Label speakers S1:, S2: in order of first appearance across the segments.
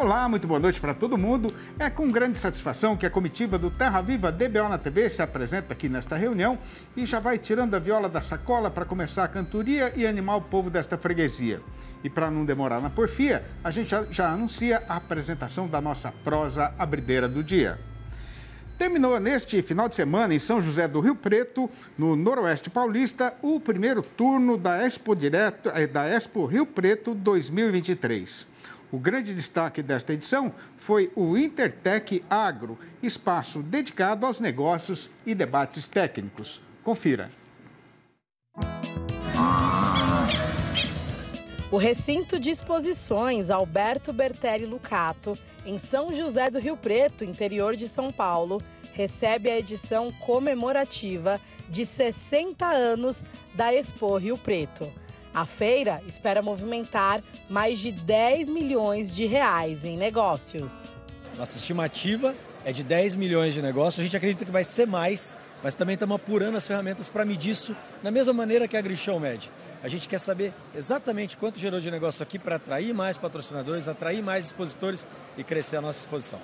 S1: Olá, muito boa noite para todo mundo. É com grande satisfação que a comitiva do Terra Viva DBO na TV se apresenta aqui nesta reunião e já vai tirando a viola da sacola para começar a cantoria e animar o povo desta freguesia. E para não demorar na porfia, a gente já, já anuncia a apresentação da nossa prosa abrideira do dia. Terminou neste final de semana em São José do Rio Preto, no Noroeste Paulista, o primeiro turno da Expo Direto, eh, da Expo Rio Preto 2023. O grande destaque desta edição foi o Intertech Agro, espaço dedicado aos negócios e debates técnicos. Confira.
S2: O recinto de exposições Alberto Bertelli Lucato, em São José do Rio Preto, interior de São Paulo, recebe a edição comemorativa de 60 anos da Expo Rio Preto. A feira espera movimentar mais de 10 milhões de reais em negócios.
S3: Nossa estimativa é de 10 milhões de negócios. A gente acredita que vai ser mais, mas também estamos apurando as ferramentas para medir isso da mesma maneira que a Grishow mede. A gente quer saber exatamente quanto gerou de negócio aqui para atrair mais patrocinadores, atrair mais expositores e crescer a nossa exposição.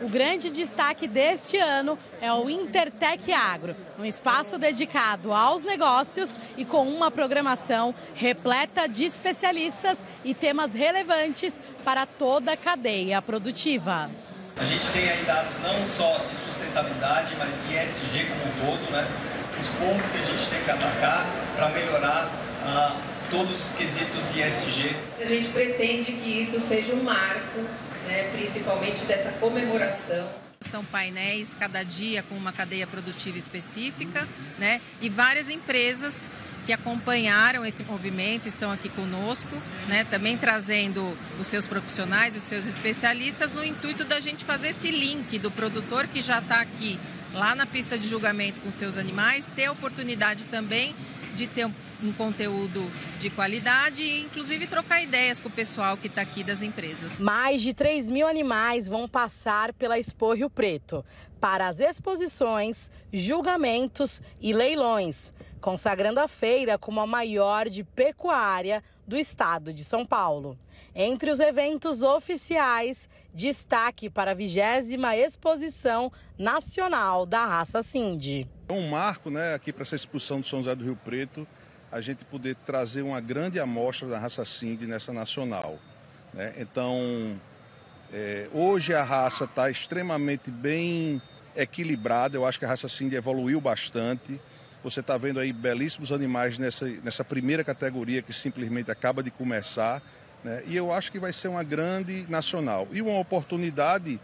S2: O grande destaque deste ano é o Intertech Agro, um espaço dedicado aos negócios e com uma programação repleta de especialistas e temas relevantes para toda a cadeia produtiva.
S4: A gente tem aí dados não só de sustentabilidade, mas de ESG como um todo, né? Os pontos que a gente tem que atacar para melhorar uh, todos os quesitos de ESG.
S5: A gente pretende que isso seja um marco né, principalmente dessa comemoração.
S6: São painéis cada dia com uma cadeia produtiva específica, né? E várias empresas que acompanharam esse movimento estão aqui conosco, né? Também trazendo os seus profissionais, os seus especialistas, no intuito da gente fazer esse link do produtor que já está aqui lá na pista de julgamento com seus animais, ter a oportunidade também de ter um conteúdo de qualidade e, inclusive, trocar ideias com o pessoal que está aqui das empresas.
S2: Mais de 3 mil animais vão passar pela Expo Rio Preto para as exposições, julgamentos e leilões, consagrando a feira como a maior de pecuária do estado de São Paulo. Entre os eventos oficiais, destaque para a vigésima exposição nacional da raça Cindy.
S7: É um marco né, aqui para essa exposição do São José do Rio Preto a gente poder trazer uma grande amostra da raça Cindy nessa nacional. Né? Então, é, hoje a raça está extremamente bem equilibrada, eu acho que a raça Cindy evoluiu bastante. Você está vendo aí belíssimos animais nessa, nessa primeira categoria que simplesmente acaba de começar. Né? E eu acho que vai ser uma grande nacional. E uma oportunidade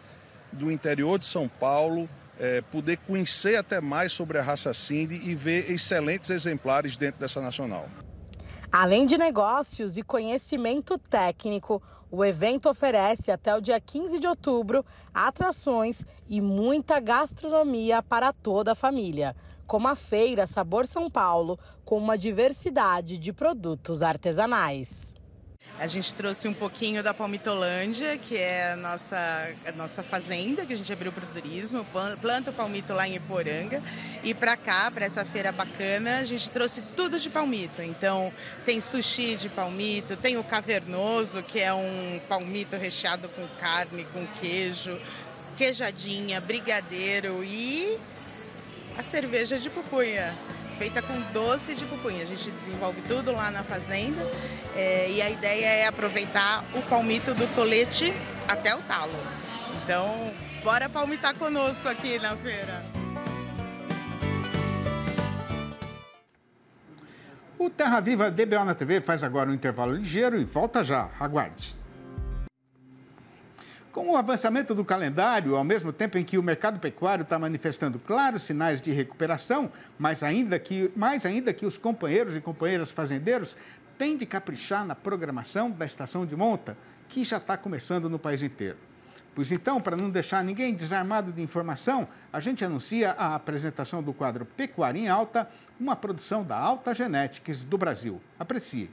S7: do interior de São Paulo é, poder conhecer até mais sobre a raça Cindy e ver excelentes exemplares dentro dessa nacional.
S2: Além de negócios e conhecimento técnico, o evento oferece até o dia 15 de outubro atrações e muita gastronomia para toda a família, como a Feira Sabor São Paulo, com uma diversidade de produtos artesanais.
S8: A gente trouxe um pouquinho da Palmitolândia, que é a nossa, a nossa fazenda, que a gente abriu para o turismo, planta o palmito lá em Iporanga. E para cá, para essa feira bacana, a gente trouxe tudo de palmito. Então, tem sushi de palmito, tem o cavernoso, que é um palmito recheado com carne, com queijo, queijadinha, brigadeiro e a cerveja de pupunha feita com doce de pupunha. A gente desenvolve tudo lá na fazenda é, e a ideia é aproveitar o palmito do tolete até o talo. Então, bora palmitar conosco aqui na feira.
S1: O Terra Viva DBO na TV faz agora um intervalo ligeiro e volta já. Aguarde. Com o avançamento do calendário, ao mesmo tempo em que o mercado pecuário está manifestando claros sinais de recuperação, mas ainda que, mais ainda que os companheiros e companheiras fazendeiros têm de caprichar na programação da estação de monta, que já está começando no país inteiro. Pois então, para não deixar ninguém desarmado de informação, a gente anuncia a apresentação do quadro Pecuária em Alta, uma produção da Alta Genetics do Brasil. Aprecie.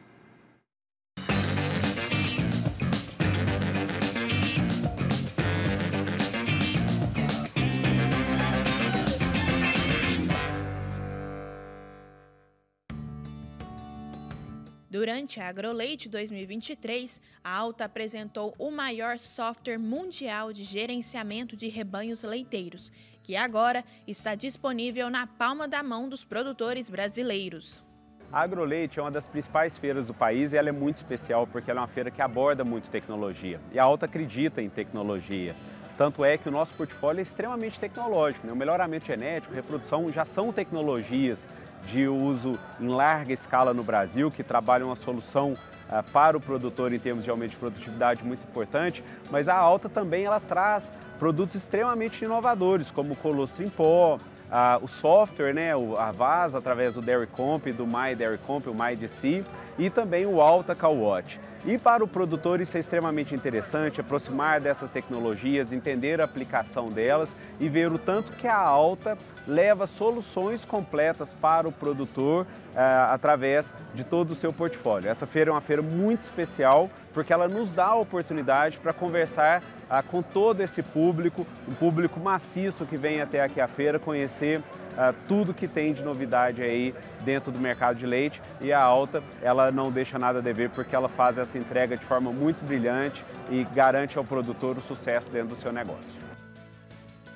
S9: Durante a AgroLeite 2023, a Alta apresentou o maior software mundial de gerenciamento de rebanhos leiteiros, que agora está disponível na palma da mão dos produtores brasileiros.
S10: A AgroLeite é uma das principais feiras do país e ela é muito especial porque ela é uma feira que aborda muito tecnologia. E a Alta acredita em tecnologia. Tanto é que o nosso portfólio é extremamente tecnológico. Né? O melhoramento genético, reprodução já são tecnologias de uso em larga escala no Brasil, que trabalham uma solução uh, para o produtor em termos de aumento de produtividade muito importante, mas a Alta também ela traz produtos extremamente inovadores, como o colostro em pó, uh, o software, né, a VAS através do Dairy Comp, do My Dairy Comp, o MyDC, e também o Alta CowWatch. E para o produtor isso é extremamente interessante, aproximar dessas tecnologias, entender a aplicação delas e ver o tanto que a Alta leva soluções completas para o produtor uh, através de todo o seu portfólio. Essa feira é uma feira muito especial porque ela nos dá a oportunidade para conversar uh, com todo esse público, um público maciço que vem até aqui à feira conhecer uh, tudo que tem de novidade aí dentro do mercado de leite e a Alta ela não deixa nada a dever porque ela faz essa entrega de forma muito brilhante e garante ao produtor o sucesso dentro do seu negócio.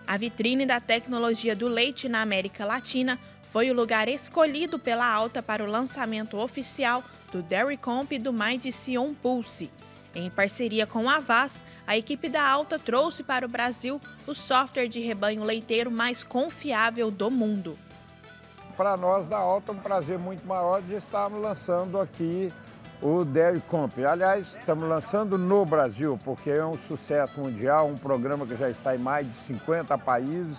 S9: A vitrine da tecnologia do leite na América Latina foi o lugar escolhido pela Alta para o lançamento oficial do Dairy Comp do Mais de Sion Pulse. Em parceria com a Vaz, a equipe da Alta trouxe para o Brasil o software de rebanho leiteiro mais confiável do mundo.
S11: Para nós da Alta um prazer muito maior de estarmos lançando aqui o Dairy Comp. Aliás, estamos lançando no Brasil, porque é um sucesso mundial, um programa que já está em mais de 50 países,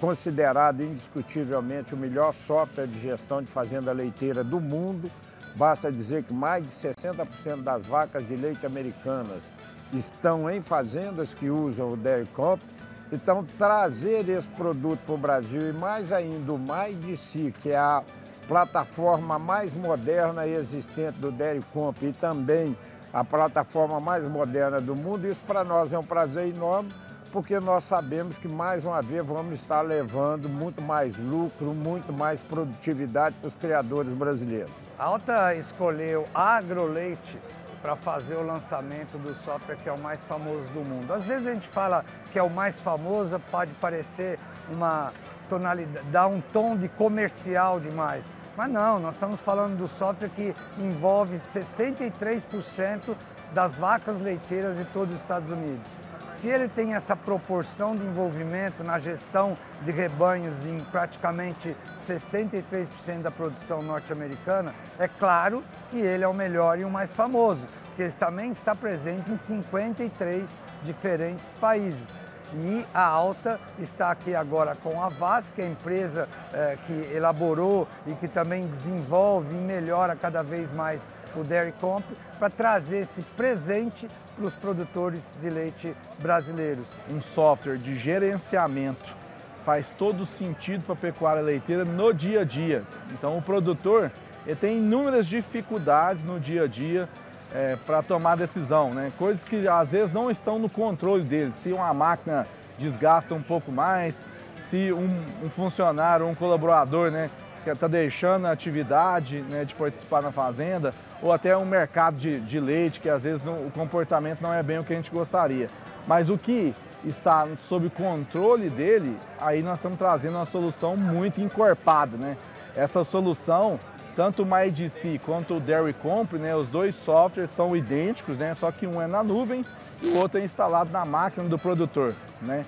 S11: considerado indiscutivelmente o melhor software de gestão de fazenda leiteira do mundo. Basta dizer que mais de 60% das vacas de leite americanas estão em fazendas que usam o Dairy Comp. Então, trazer esse produto para o Brasil e mais ainda o Mais de Si, que é a plataforma mais moderna existente do Dairy Comp e também a plataforma mais moderna do mundo. Isso para nós é um prazer enorme, porque nós sabemos que mais uma vez vamos estar levando muito mais lucro, muito mais produtividade para os criadores brasileiros.
S12: A Alta escolheu AgroLeite para fazer o lançamento do software que é o mais famoso do mundo. Às vezes a gente fala que é o mais famoso, pode parecer uma tonalidade, dar um tom de comercial demais. Mas não, nós estamos falando do software que envolve 63% das vacas leiteiras de todos os Estados Unidos. Se ele tem essa proporção de envolvimento na gestão de rebanhos em praticamente 63% da produção norte-americana, é claro que ele é o melhor e o mais famoso, porque ele também está presente em 53 diferentes países. E a Alta está aqui agora com a VAS, que é a empresa é, que elaborou e que também desenvolve e melhora cada vez mais o Dairy Comp, para trazer esse presente para os produtores de leite brasileiros.
S13: Um software de gerenciamento faz todo sentido para a pecuária leiteira no dia a dia. Então o produtor ele tem inúmeras dificuldades no dia a dia é, para tomar decisão, né? Coisas que às vezes não estão no controle dele. Se uma máquina desgasta um pouco mais, se um, um funcionário, um colaborador, né, que está deixando a atividade né, de participar na fazenda, ou até um mercado de, de leite, que às vezes não, o comportamento não é bem o que a gente gostaria. Mas o que está sob controle dele, aí nós estamos trazendo uma solução muito encorpada, né? Essa solução tanto o MyDC quanto o Dairy Comp, né, os dois softwares são idênticos, né, só que um é na nuvem e o outro é instalado na máquina do produtor. Né.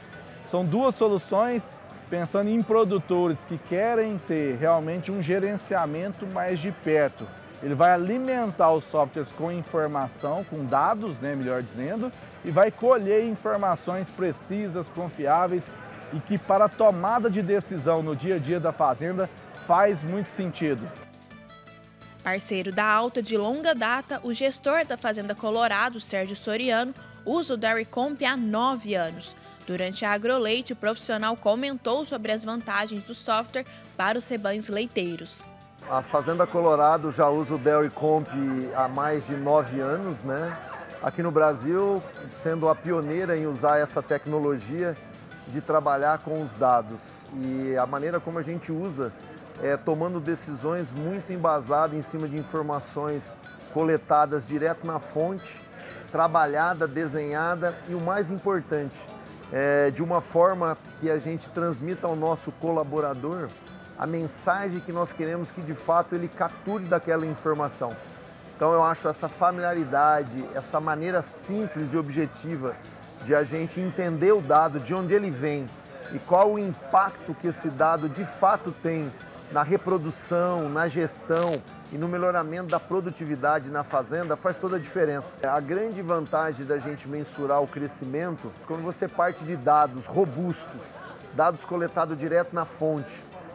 S13: São duas soluções pensando em produtores que querem ter realmente um gerenciamento mais de perto. Ele vai alimentar os softwares com informação, com dados, né, melhor dizendo, e vai colher informações precisas, confiáveis e que para a tomada de decisão no dia a dia da fazenda faz muito sentido.
S9: Parceiro da Alta de longa data, o gestor da Fazenda Colorado, Sérgio Soriano, usa o Dairy Comp há nove anos. Durante a AgroLeite, o profissional comentou sobre as vantagens do software para os rebanhos leiteiros.
S14: A Fazenda Colorado já usa o Dairy Comp há mais de nove anos, né? Aqui no Brasil, sendo a pioneira em usar essa tecnologia de trabalhar com os dados. E a maneira como a gente usa é, tomando decisões muito embasadas em cima de informações coletadas direto na fonte, trabalhada, desenhada e o mais importante, é, de uma forma que a gente transmita ao nosso colaborador a mensagem que nós queremos que de fato ele capture daquela informação. Então eu acho essa familiaridade, essa maneira simples e objetiva de a gente entender o dado, de onde ele vem e qual o impacto que esse dado de fato tem na reprodução, na gestão e no melhoramento da produtividade na fazenda faz toda a diferença. A grande vantagem da gente mensurar o crescimento quando você parte de dados robustos, dados coletados direto na fonte.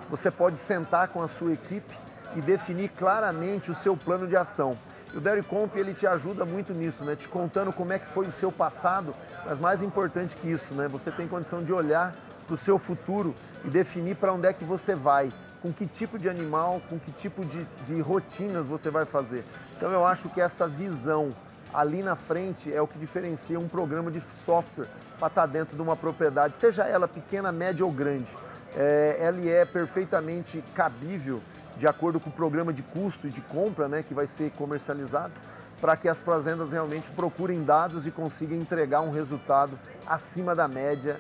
S14: Você pode sentar com a sua equipe e definir claramente o seu plano de ação. O Dairy Comp ele te ajuda muito nisso, né? Te contando como é que foi o seu passado, mas mais importante que isso, né? Você tem condição de olhar para o seu futuro e definir para onde é que você vai com que tipo de animal, com que tipo de, de rotinas você vai fazer. Então eu acho que essa visão ali na frente é o que diferencia um programa de software para estar tá dentro de uma propriedade, seja ela pequena, média ou grande. É, ele é perfeitamente cabível de acordo com o programa de custo e de compra né, que vai ser comercializado, para que as fazendas realmente procurem dados e consigam entregar um resultado acima da média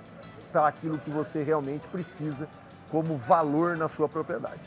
S14: para aquilo que você realmente precisa como valor na sua propriedade.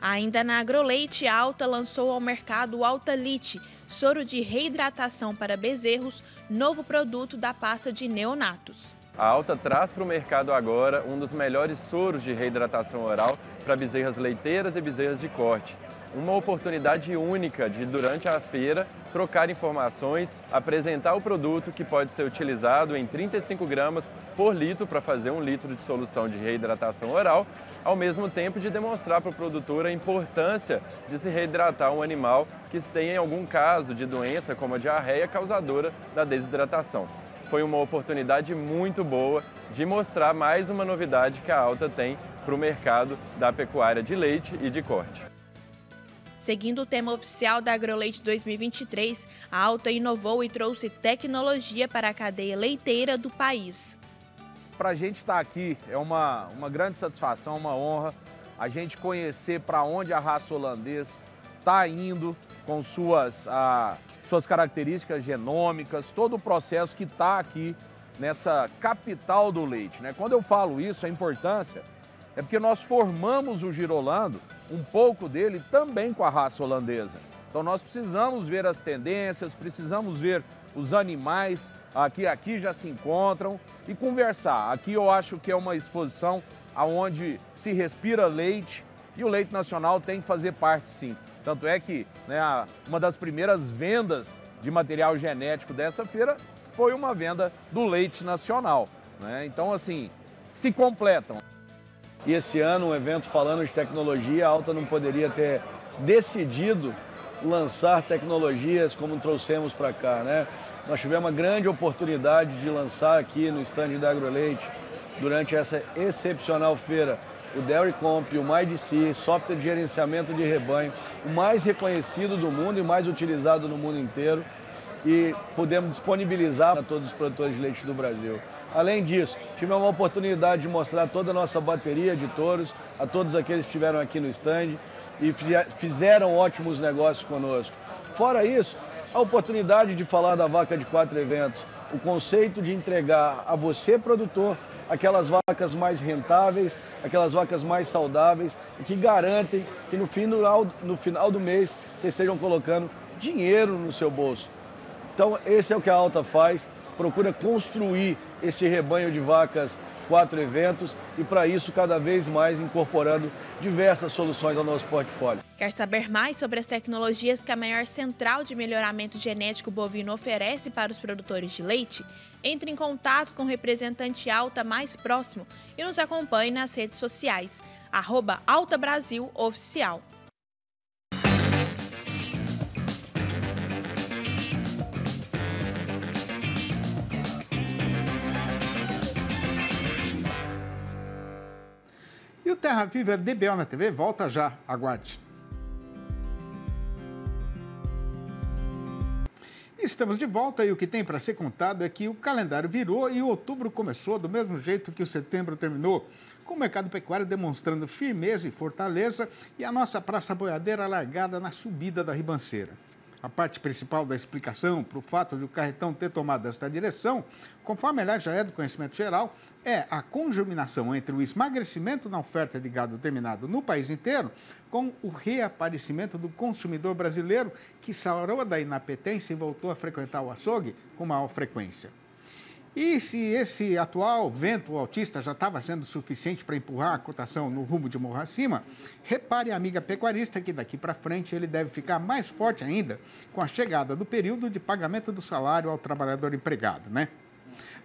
S9: Ainda na Agroleite, a Alta lançou ao mercado o Alta Lite, soro de reidratação para bezerros, novo produto da pasta de neonatos.
S15: A Alta traz para o mercado agora um dos melhores soros de reidratação oral para bezerras leiteiras e bezerras de corte uma oportunidade única de, durante a feira, trocar informações, apresentar o produto que pode ser utilizado em 35 gramas por litro para fazer um litro de solução de reidratação oral, ao mesmo tempo de demonstrar para o produtor a importância de se reidratar um animal que tenha algum caso de doença como a diarreia causadora da desidratação. Foi uma oportunidade muito boa de mostrar mais uma novidade que a Alta tem para o mercado da pecuária de leite e de corte.
S9: Seguindo o tema oficial da AgroLeite 2023, a Alta inovou e trouxe tecnologia para a cadeia leiteira do país.
S16: Para a gente estar aqui é uma, uma grande satisfação, uma honra a gente conhecer para onde a raça holandesa está indo com suas, suas características genômicas, todo o processo que está aqui nessa capital do leite. Né? Quando eu falo isso, a importância é porque nós formamos o Girolando um pouco dele também com a raça holandesa. Então nós precisamos ver as tendências, precisamos ver os animais que aqui já se encontram e conversar. Aqui eu acho que é uma exposição onde se respira leite e o leite nacional tem que fazer parte sim. Tanto é que né, uma das primeiras vendas de material genético dessa feira foi uma venda do leite nacional. Né? Então, assim, se completam.
S17: E esse ano, um evento falando de tecnologia, a Alta não poderia ter decidido lançar tecnologias como trouxemos para cá, né? Nós tivemos uma grande oportunidade de lançar aqui no stand da AgroLeite, durante essa excepcional feira, o Dairy Comp, o MyDC, software de gerenciamento de rebanho, o mais reconhecido do mundo e mais utilizado no mundo inteiro, e pudemos disponibilizar para todos os produtores de leite do Brasil. Além disso, tive uma oportunidade de mostrar toda a nossa bateria de touros a todos aqueles que estiveram aqui no stand e fizeram ótimos negócios conosco. Fora isso, a oportunidade de falar da vaca de quatro eventos, o conceito de entregar a você, produtor, aquelas vacas mais rentáveis, aquelas vacas mais saudáveis e que garantem que no final, no final do mês vocês estejam colocando dinheiro no seu bolso. Então, esse é o que a Alta faz procura construir este rebanho de vacas quatro eventos e para isso cada vez mais incorporando diversas soluções ao nosso portfólio.
S9: Quer saber mais sobre as tecnologias que a maior central de melhoramento genético bovino oferece para os produtores de leite? Entre em contato com o representante Alta mais próximo e nos acompanhe nas redes sociais. Arroba Alta Brasil Oficial.
S1: O Terra Viva DBO na TV volta já. Aguarde. Estamos de volta e o que tem para ser contado é que o calendário virou e o outubro começou do mesmo jeito que o setembro terminou, com o mercado pecuário demonstrando firmeza e fortaleza e a nossa praça boiadeira largada na subida da ribanceira. A parte principal da explicação para o fato de o carretão ter tomado esta direção, conforme aliás já é do conhecimento geral, é a conjuminação entre o esmagrecimento na oferta de gado terminado no país inteiro com o reaparecimento do consumidor brasileiro que sarou da inapetência e voltou a frequentar o açougue com maior frequência. E se esse atual vento altista já estava sendo suficiente para empurrar a cotação no rumo de morro acima, repare, amiga pecuarista, que daqui para frente ele deve ficar mais forte ainda com a chegada do período de pagamento do salário ao trabalhador empregado, né?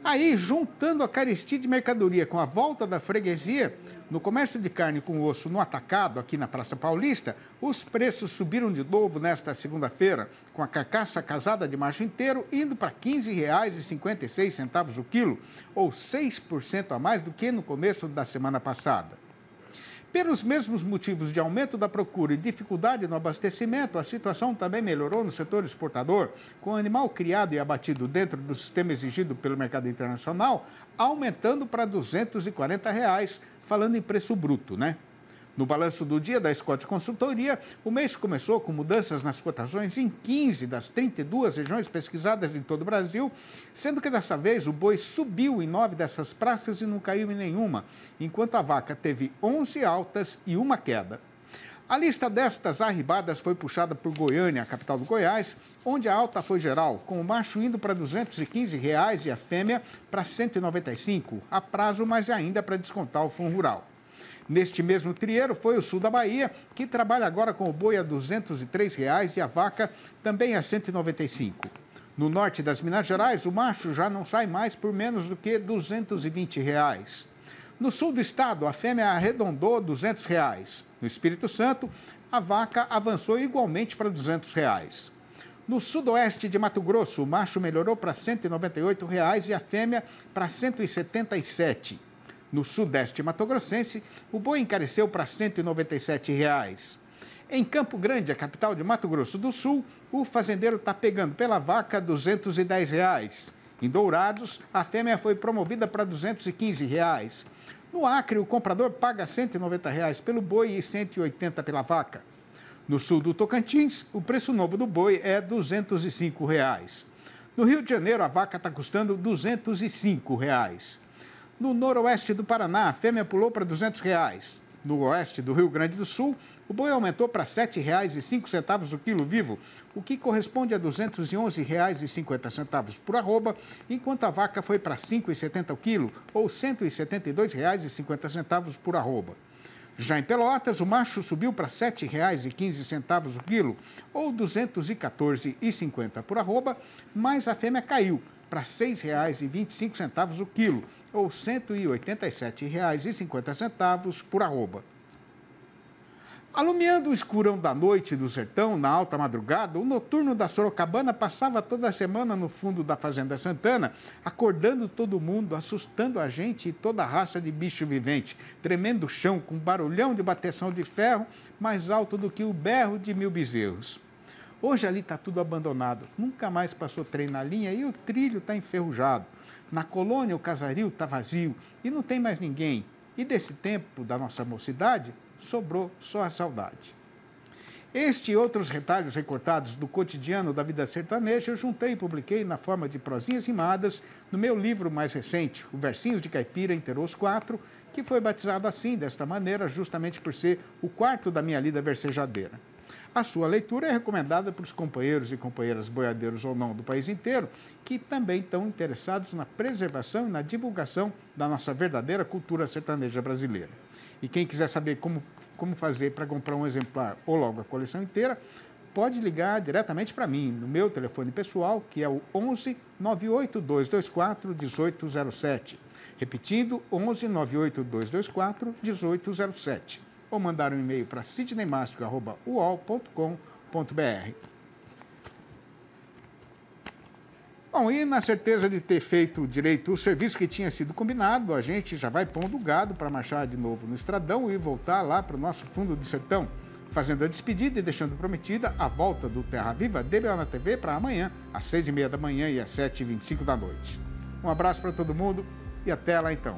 S1: Aí, juntando a carestia de mercadoria com a volta da freguesia, no comércio de carne com osso no atacado, aqui na Praça Paulista, os preços subiram de novo nesta segunda-feira, com a carcaça casada de macho inteiro indo para R$ 15,56 o quilo, ou 6% a mais do que no começo da semana passada. Pelos mesmos motivos de aumento da procura e dificuldade no abastecimento, a situação também melhorou no setor exportador, com o animal criado e abatido dentro do sistema exigido pelo mercado internacional, aumentando para 240 reais, falando em preço bruto, né? No balanço do dia da Scott Consultoria, o mês começou com mudanças nas cotações em 15 das 32 regiões pesquisadas em todo o Brasil, sendo que dessa vez o boi subiu em nove dessas praças e não caiu em nenhuma, enquanto a vaca teve 11 altas e uma queda. A lista destas arribadas foi puxada por Goiânia, a capital do Goiás, onde a alta foi geral, com o macho indo para 215 reais e a fêmea para R$ 195, a prazo, mas ainda para descontar o fundo rural. Neste mesmo trieiro foi o sul da Bahia, que trabalha agora com o boi a 203 reais e a vaca também a R$ 195. No norte das Minas Gerais, o macho já não sai mais por menos do que 220 reais. No sul do estado, a fêmea arredondou 200 reais. No Espírito Santo, a vaca avançou igualmente para 200 reais. No sudoeste de Mato Grosso, o macho melhorou para 198 reais e a fêmea para R$ 177. No sudeste matogrossense, o boi encareceu para 197 reais. Em Campo Grande, a capital de Mato Grosso do Sul, o fazendeiro está pegando pela vaca 210 reais. Em Dourados, a fêmea foi promovida para 215 reais. No Acre, o comprador paga 190 reais pelo boi e R$ 180 pela vaca. No sul do Tocantins, o preço novo do boi é 205 reais. No Rio de Janeiro, a vaca está custando 205 reais. No noroeste do Paraná, a fêmea pulou para 200 reais. No oeste do Rio Grande do Sul, o boi aumentou para R$ 7,05 o quilo vivo, o que corresponde a R$ 211,50 por arroba, enquanto a vaca foi para R$ 5,70 o quilo, ou R$ 172,50 por arroba. Já em Pelotas, o macho subiu para R$ 7,15 o quilo, ou R$ 214,50 por arroba, mas a fêmea caiu para R$ 6,25 o quilo, ou R$ 187,50 por arroba. Alumiando o escurão da noite do sertão, na alta madrugada, o noturno da Sorocabana passava toda semana no fundo da Fazenda Santana, acordando todo mundo, assustando a gente e toda a raça de bicho vivente, tremendo o chão com barulhão de bateção de ferro mais alto do que o berro de mil bezerros. Hoje ali está tudo abandonado, nunca mais passou trem na linha e o trilho está enferrujado. Na colônia o casario está vazio e não tem mais ninguém. E desse tempo da nossa mocidade, sobrou só a saudade. Este e outros retalhos recortados do cotidiano da vida sertaneja eu juntei e publiquei na forma de prosinhas rimadas no meu livro mais recente, o Versinhos de Caipira Interos 4, que foi batizado assim, desta maneira, justamente por ser o quarto da minha lida versejadeira. A sua leitura é recomendada para os companheiros e companheiras boiadeiros ou não do país inteiro, que também estão interessados na preservação e na divulgação da nossa verdadeira cultura sertaneja brasileira. E quem quiser saber como, como fazer para comprar um exemplar ou logo a coleção inteira, pode ligar diretamente para mim, no meu telefone pessoal, que é o 11 98224 1807. Repetindo, 11 98224 1807 ou mandar um e-mail para sidneymástico.uol.com.br. Bom, e na certeza de ter feito direito o serviço que tinha sido combinado, a gente já vai pondo o gado para marchar de novo no estradão e voltar lá para o nosso fundo de sertão, fazendo a despedida e deixando prometida a volta do Terra Viva DBO na TV para amanhã, às seis e meia da manhã e às sete e vinte e cinco da noite. Um abraço para todo mundo e até lá então.